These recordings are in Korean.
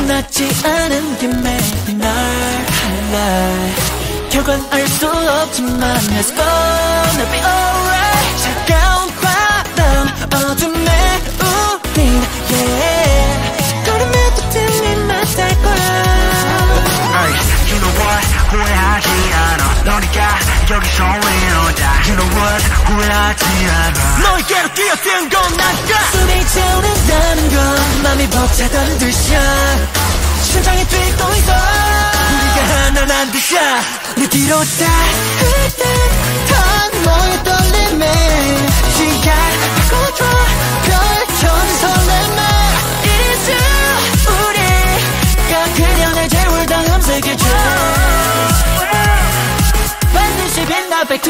끝났지 않은 김에 널 할래 결과는 알 수 없지만 Let's go I'll be alright 차가운 바람 어둠에 우린 yeah 걸음에도 틀린 맛살 거야 Ay, you know what 후회하지 않아 너니까 여기서 위로다 You know what 후회하지 않아 너에게로 뛰어든 건 나가 숨이 차오른다는 건 맘이 벅차던 듯이야. 심장이 뛰고 있어. 우리가 하나란 듯이야 내 뒤로 다 흐릿한 너의 떨림에 시간 바꿔줘. 펼쳐진 설렘에 이제 우리가 그녀의 제울 다음 세계죠. 반드시 빛나 back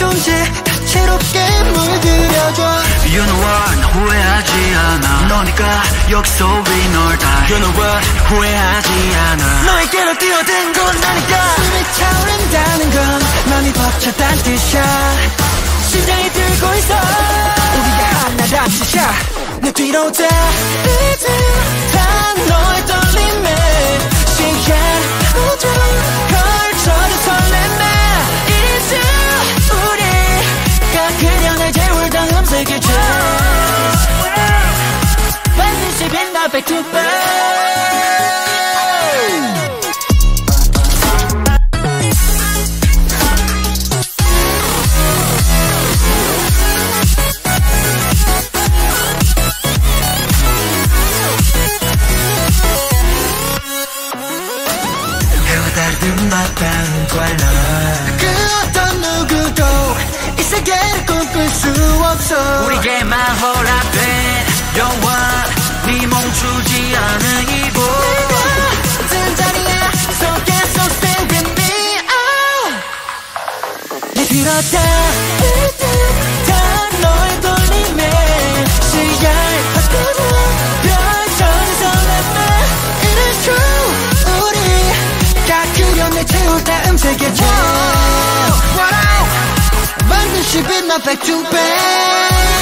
존재 다채롭게 물들여줘. You know what? 후회하지 않아. 너니까 여기서 위로다 You know what? 후회하지 않아. 너에게로 뛰어든 건 나니까. 숨이 차오른다는 건 맘이 벅찼단 뜻이야. 심장이 들고 있어. 우리가 하나란 뜻이야. 내 뒤로 다 흐릿 반드시 빛나 back to back 다른 맛다른 꼴라 그 어떤 누구도 이 세계를 꿈꿀 수 없어 우리에게만 뒤로 다다 너의 돌림에 시야를 바꾸고 펼쳐진 설렘에 It is true. 우리가 그려내 다음 세계죠. 반드시 빛나 back to back